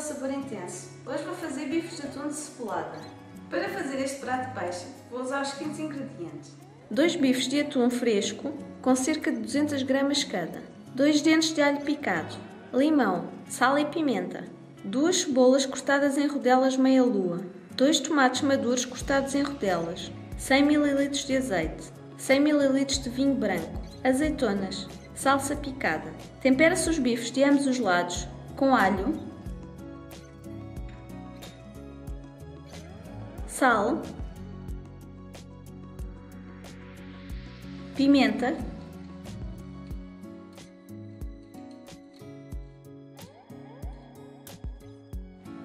sabor intenso. Hoje vou fazer bifes de atum de cebolada. Para fazer este prato de peixe, vou usar os seguintes ingredientes. 2 bifes de atum fresco, com cerca de 200 gramas cada. 2 dentes de alho picado. Limão, sal e pimenta. 2 cebolas cortadas em rodelas meia-lua. 2 tomates maduros cortados em rodelas. 100 ml de azeite. 100 ml de vinho branco. Azeitonas. Salsa picada. Tempera-se os bifes de ambos os lados com alho, sal, pimenta,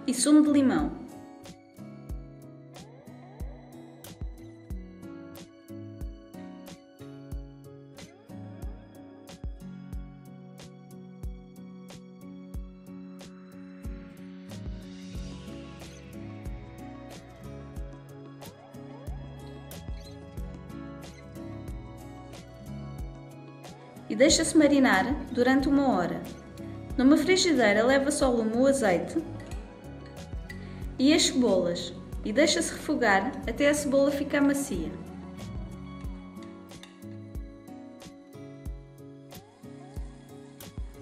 e sumo de limão. E deixa-se marinar durante uma hora. Numa frigideira leva-se ao lume o azeite e as cebolas e deixa-se refogar até a cebola ficar macia.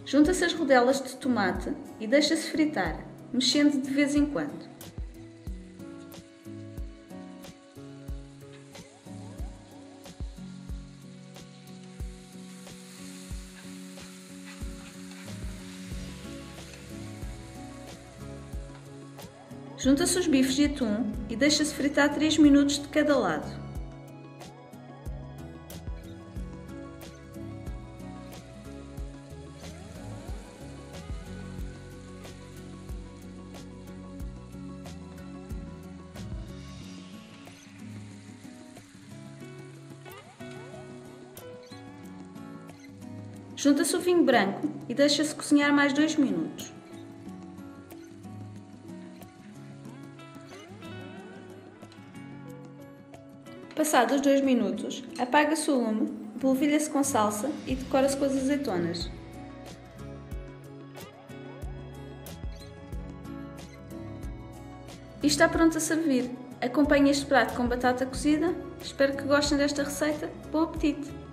Junta-se as rodelas de tomate e deixa-se fritar, mexendo de vez em quando. Junta-se os bifes de atum e deixa-se fritar 3 minutos de cada lado. Junta-se o vinho branco e deixa-se cozinhar mais 2 minutos. Passados dois minutos, apaga-se o lume, polvilha-se com salsa e decora-se com as azeitonas. E está pronto a servir. Acompanhe este prato com batata cozida. Espero que gostem desta receita. Bom apetite!